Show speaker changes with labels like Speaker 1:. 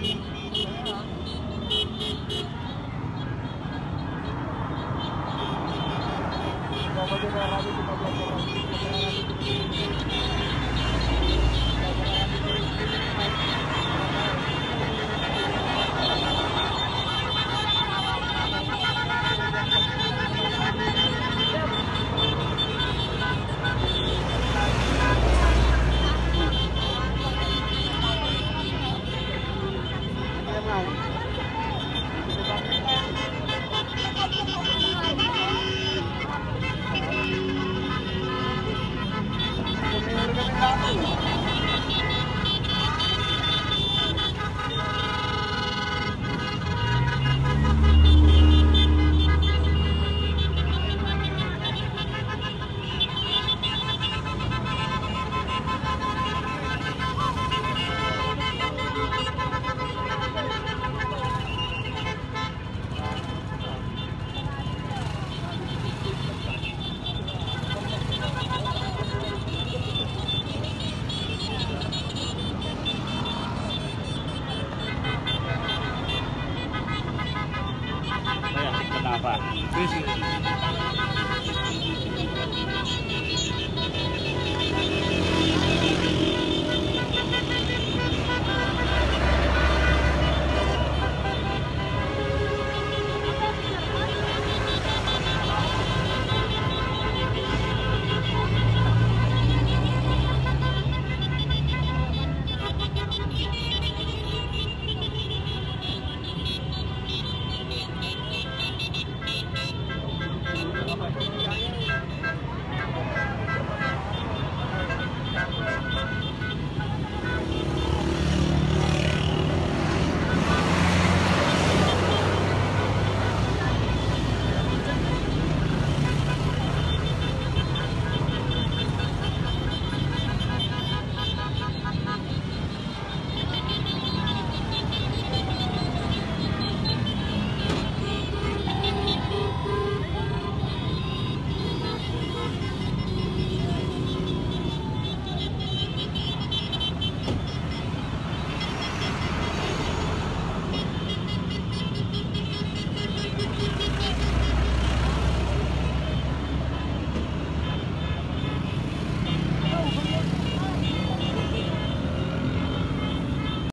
Speaker 1: Thank you. 一年。
Speaker 2: 快！